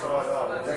Gracias.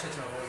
r i g